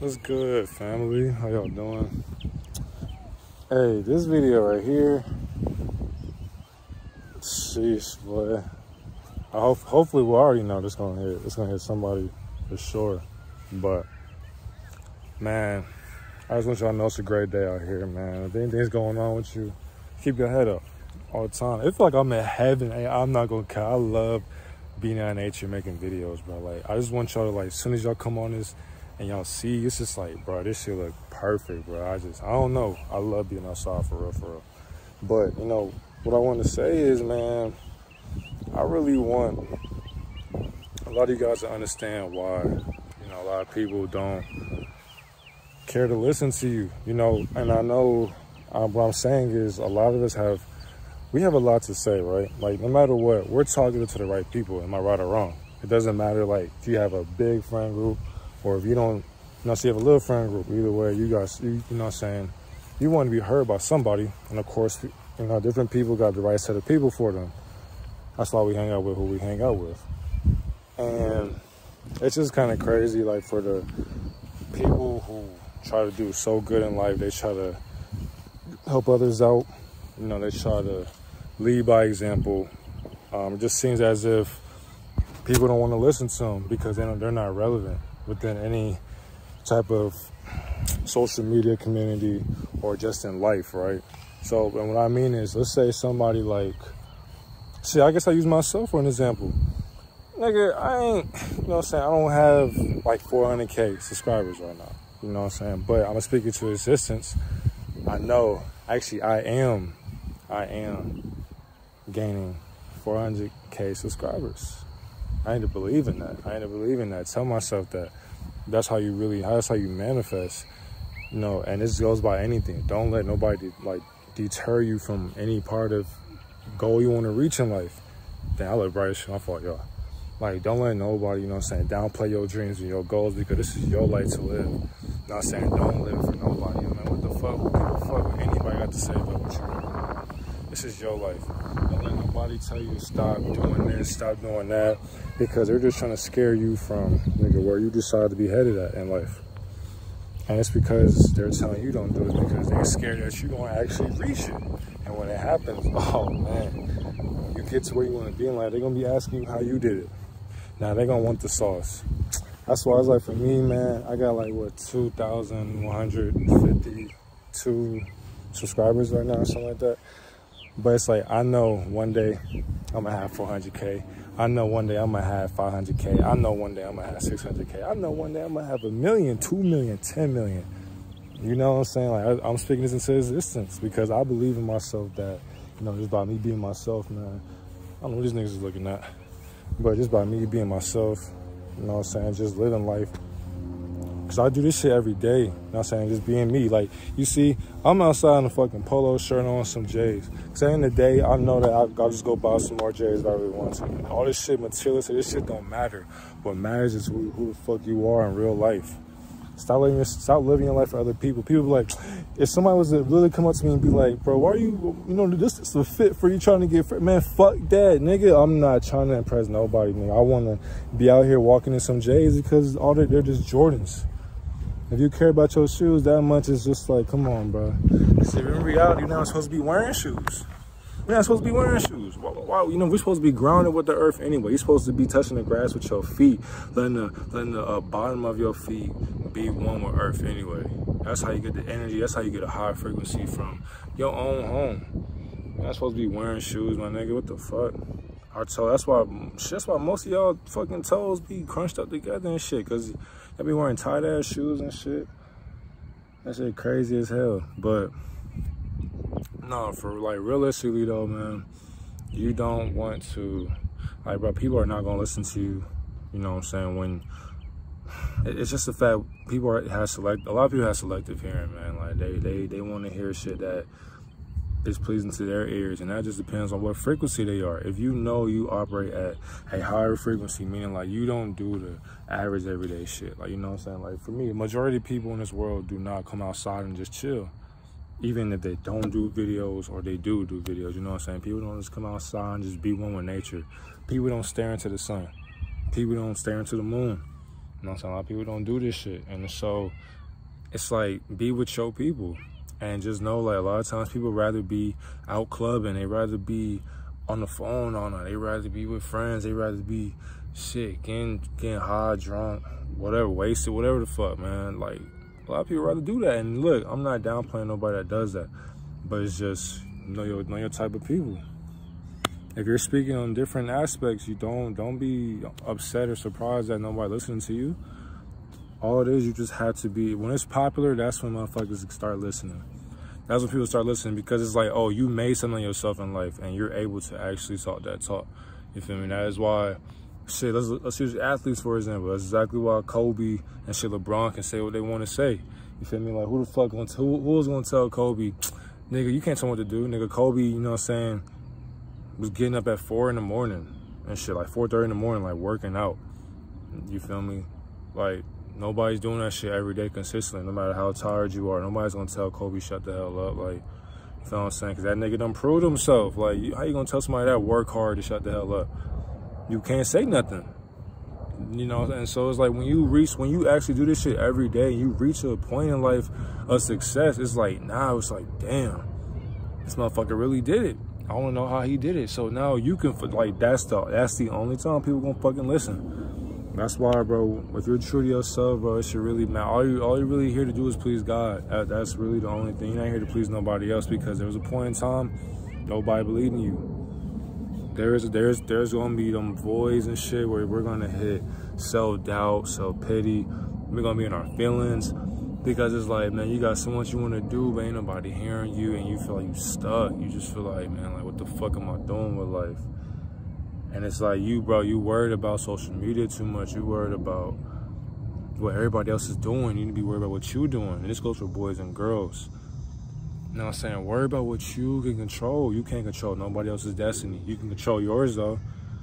What's good, family? How y'all doing? Hey, this video right here. Sheesh, boy. I hope, hopefully, we already know this gonna hit. It's gonna hit somebody for sure. But man, I just want y'all to know it's a great day out here, man. If anything's going on with you, keep your head up all the time. It's like I'm in heaven. Hey, I'm not gonna care. I love being out in nature, making videos, bro. Like, I just want y'all to like, as soon as y'all come on this and y'all see, it's just like, bro, this shit look perfect, bro. I just, I don't know. I love being outside for real, for real. But you know, what I want to say is, man, I really want a lot of you guys to understand why, you know, a lot of people don't care to listen to you, you know, and I know uh, what I'm saying is a lot of us have, we have a lot to say, right? Like, no matter what, we're talking to the right people. Am I right or wrong? It doesn't matter, like, if you have a big friend group or if you don't, you know, you have a little friend group, either way, you guys, you, you know I'm saying? You want to be heard by somebody. And of course, you know, different people got the right set of people for them. That's why we hang out with who we hang out with. And it's just kind of crazy, like, for the people who try to do so good in life, they try to help others out. You know, they try to lead by example. Um, it just seems as if people don't want to listen to them because they they're not relevant within any type of social media community or just in life, right? So, and what I mean is, let's say somebody like, see, I guess I use myself for an example. Nigga, I ain't, you know what I'm saying? I don't have like 400K subscribers right now. You know what I'm saying? But I'm speaking to existence. I know, actually, I am, I am gaining 400K subscribers. I need to believe in that. I need to believe in that. Tell myself that that's how you really, that's how you manifest. You know, and this goes by anything. Don't let nobody like deter you from any part of goal you want to reach in life. Then I look bright as shit. My fault, y'all. Like, don't let nobody, you know what I'm saying, downplay your dreams and your goals because this is your life to live. Not saying don't live for nobody. You know, what the fuck? What the fuck anybody got to say about what you This is your life. Nobody tell you to stop doing this, stop doing that, because they're just trying to scare you from, nigga, where you decide to be headed at in life. And it's because they're telling you don't do it because they're scared that you're to actually reach it. And when it happens, oh man, you get to where you want to be in life, they're going to be asking you how you did it. Now they're to want the sauce. That's why I was like, for me, man, I got like, what, 2,152 subscribers right now or something like that. But it's like, I know one day I'm to have 400K. I know one day I'm to have 500K. I know one day I'm to have 600K. I know one day I'm to have a million, two million, 10 million. You know what I'm saying? Like, I, am speaking this into existence because I believe in myself that, you know, just by me being myself, man. I don't know what these niggas is looking at. But just by me being myself, you know what I'm saying, just living life Cause I do this shit every day. You know what I'm saying? Just being me. Like, you see, I'm outside in a fucking polo shirt on some J's. Cause at the end of the day, I know that I, will just go buy some more J's if I really want to. All this shit materialistic, this shit don't matter. What matters is who, who the fuck you are in real life. Stop living, your, stop living your life for other people. People be like, if somebody was to really come up to me and be like, bro, why are you, you know, this is a fit for you trying to get, man, fuck that, nigga. I'm not trying to impress nobody, nigga. I want to be out here walking in some J's because all they, they're just Jordans. If you care about your shoes that much, it's just like, come on, bro. See, in reality, you're not supposed to be wearing shoes. We're not supposed to be wearing shoes. Why, why, you know, we're supposed to be grounded with the earth anyway. You're supposed to be touching the grass with your feet, letting the, letting the uh, bottom of your feet be one with earth anyway. That's how you get the energy. That's how you get a high frequency from your own home. You're not supposed to be wearing shoes, my nigga. What the fuck? Our toe. That's why. That's why most of y'all fucking toes be crunched up together and shit. Cause I be wearing tight ass shoes and shit. That shit crazy as hell. But no, for like realistically though, man, you don't want to like bro, people are not gonna listen to you, you know what I'm saying, when it's just the fact people are have select a lot of people have selective hearing, man. Like they they they wanna hear shit that is pleasing to their ears and that just depends on what frequency they are. If you know you operate at a higher frequency meaning like you don't do the average everyday shit like you know what i'm saying? Like for me majority of people in this world do not come outside and just chill. Even if they don't do videos or they do do videos you know what i'm saying? People don't just come outside and just be one with nature. People don't stare into the sun. People don't stare into the moon. You know what I'm saying? A lot of people don't do this shit. And so it's like be with your people and just know like a lot of times people rather be out clubbing, they rather be on the phone on night, they rather be with friends, they rather be shit, getting getting high, drunk, whatever, wasted, whatever the fuck, man. Like a lot of people rather do that. And look, I'm not downplaying nobody that does that. But it's just know your know your type of people. If you're speaking on different aspects, you don't don't be upset or surprised that nobody listening to you. All it is, you just have to be when it's popular. That's when motherfuckers start listening. That's when people start listening because it's like, oh, you made something yourself in life, and you're able to actually talk that talk. You feel me? That is why shit, let's, let's use athletes for example. That's exactly why Kobe and shit LeBron can say what they want to say. You feel me? Like who the fuck gonna who who's gonna tell Kobe, nigga, you can't tell me what to do. Nigga, Kobe, you know what I'm saying, was getting up at four in the morning and shit, like 4.30 in the morning, like working out. You feel me? Like nobody's doing that shit every day consistently, no matter how tired you are. Nobody's gonna tell Kobe shut the hell up. Like, you feel what I'm saying? Cause that nigga done proved himself. Like, how you gonna tell somebody that work hard to shut the hell up? you can't say nothing. You know, and so it's like when you reach, when you actually do this shit every day, you reach a point in life of success, it's like now it's like, damn, this motherfucker really did it. I want to know how he did it. So now you can, like, that's the, that's the only time people gonna fucking listen. That's why, bro, if you're true to yourself, bro, it should really matter. All you, all you really here to do is please God. That, that's really the only thing. You're not here to please nobody else because there was a point in time, nobody believed in you there's there's there's gonna be them voids and shit where we're gonna hit self-doubt, self-pity. We're gonna be in our feelings because it's like, man, you got so much you wanna do, but ain't nobody hearing you and you feel like you stuck. You just feel like, man, like what the fuck am I doing with life? And it's like you, bro, you worried about social media too much. You worried about what everybody else is doing. You need to be worried about what you're doing. And this goes for boys and girls. You know what I'm saying? Worry about what you can control. You can't control nobody else's destiny. You can control yours though.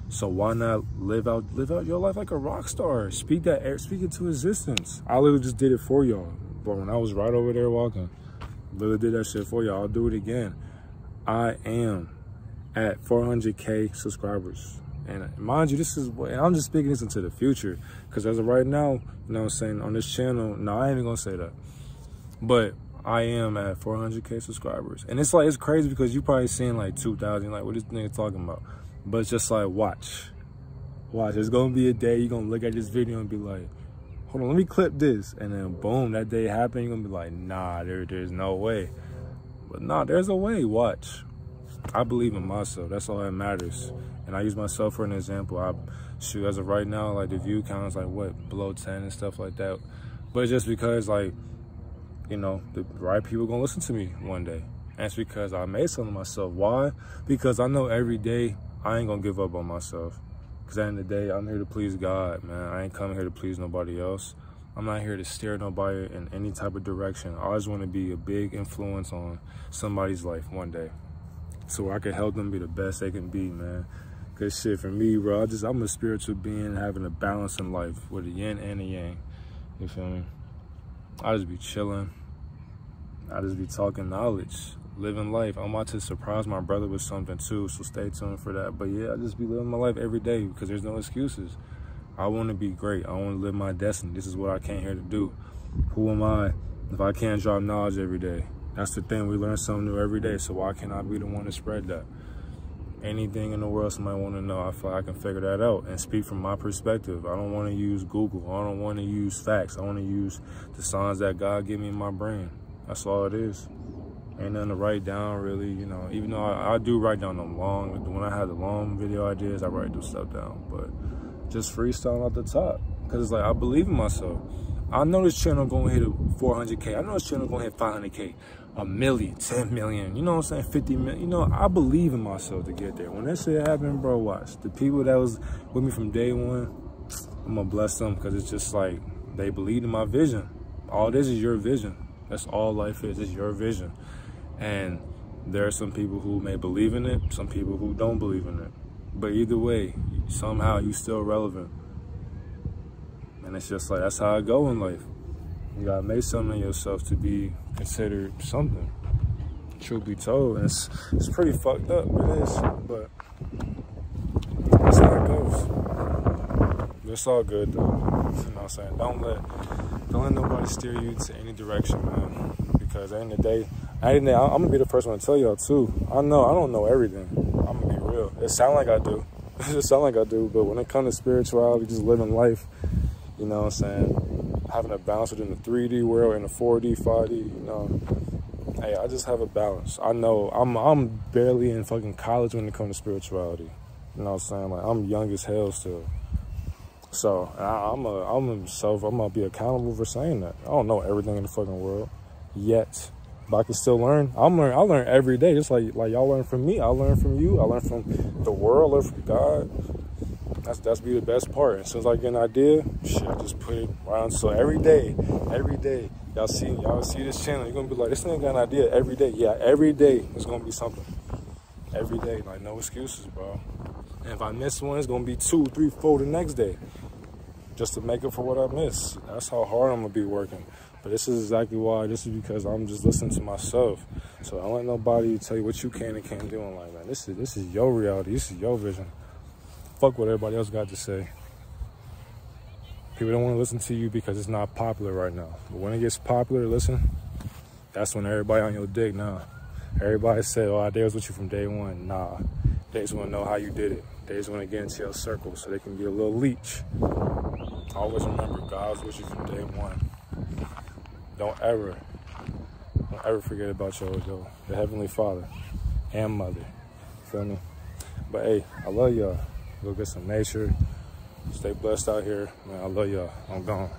So why not live out live out your life like a rock star? Speak that air, speak it to existence. I literally just did it for y'all. But when I was right over there walking, literally did that shit for y'all. I'll do it again. I am at 400k subscribers. And uh, mind you, this is what, I'm just speaking this into the future. Because as of right now, you know what I'm saying, on this channel, no, I ain't even gonna say that. But I am at 400k subscribers, and it's like it's crazy because you probably seen like 2,000. Like, what this nigga talking about? But it's just like watch, watch. There's gonna be a day you're gonna look at this video and be like, hold on, let me clip this, and then boom, that day happen. You're gonna be like, nah, there, there's no way. But nah, there's a way. Watch. I believe in myself. That's all that matters. And I use myself for an example. I shoot as of right now, like the view count is like what below 10 and stuff like that. But just because like you know, the right people gonna listen to me one day. And it's because I made something myself. Why? Because I know every day I ain't gonna give up on myself. Cause at the end of the day, I'm here to please God, man. I ain't coming here to please nobody else. I'm not here to steer nobody in any type of direction. I just want to be a big influence on somebody's life one day. So I can help them be the best they can be, man. Cause shit, for me, bro, I just, I'm a spiritual being having a balance in life with a yin and a yang. You feel me? I just be chilling. I just be talking knowledge, living life. I'm about to surprise my brother with something too, so stay tuned for that. But yeah, I just be living my life every day because there's no excuses. I want to be great. I want to live my destiny. This is what I came here to do. Who am I if I can't drop knowledge every day? That's the thing. We learn something new every day. So why can't I be the one to spread that? anything in the world somebody want to know, I feel like I can figure that out and speak from my perspective. I don't want to use Google. I don't want to use facts. I want to use the signs that God give me in my brain. That's all it is. Ain't nothing to write down really, you know, even though I, I do write down them long, when I have the long video ideas, I write those stuff down, but just freestyle off the top. Cause it's like, I believe in myself. I know this channel gonna hit 400K. I know this channel gonna hit 500K a million, 10 million, you know what I'm saying, 50 million. You know, I believe in myself to get there. When that shit happened, bro, watch. The people that was with me from day one, I'm gonna bless them because it's just like they believed in my vision. All this is your vision. That's all life is, it's your vision. And there are some people who may believe in it, some people who don't believe in it. But either way, somehow you still relevant. And it's just like, that's how I go in life. You gotta make something of yourself to be considered something. Truth be told, it's it's pretty fucked up. It is, but that's how it goes. it's all good though. You know what I'm saying? Don't let don't let nobody steer you to any direction, man. Because at the end of the day, I didn't. I'm gonna be the first one to tell y'all too. I know I don't know everything. I'm gonna be real. It sound like I do. It sound like I do. But when it comes to spirituality, just living life, you know what I'm saying? Having a balance within the 3D world and the 4D, 5D, you know. Hey, I just have a balance. I know I'm I'm barely in fucking college when it comes to spirituality. You know what I'm saying? Like I'm young as hell still. So I, I'm a I'm a self I'm gonna be accountable for saying that. I don't know everything in the fucking world yet. But I can still learn. I'm learn I learn every day, just like like y'all learn from me. I learn from you. I learn from the world, I learn from God. That's that's be the best part. And since I get an idea, shit, I just put it right on. So every day, every day, y'all see y'all see this channel, you're gonna be like, this nigga got an idea every day. Yeah, every day it's gonna be something. Every day, like no excuses, bro. And if I miss one, it's gonna be two, three, four the next day. Just to make up for what I missed. That's how hard I'm gonna be working. But this is exactly why. This is because I'm just listening to myself. So I don't let nobody tell you what you can and can't do. And like, man, this is this is your reality. This is your vision. Fuck what everybody else got to say. People don't want to listen to you because it's not popular right now. But when it gets popular, listen. That's when everybody on your dick now. Everybody said, "Oh, I was with you from day one." Nah, they just want to know how you did it. They just want to get into your circle so they can be a little leech. Always remember, God's with you from day one don't ever, don't ever forget about your, your, your heavenly father and mother. Feel me? But hey, I love y'all. Go get some nature. Stay blessed out here. Man, I love y'all. I'm gone.